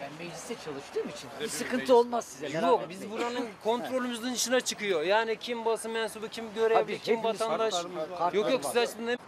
Ben mecliste çalıştığım için bir sıkıntı olmaz size. merak Yok biz etmeyin. buranın kontrolümüzün dışına çıkıyor. Yani kim basın mensubu, kim görevli, Tabii, kim vatandaş. var. Yok yok Kartlarımız siz var. açtın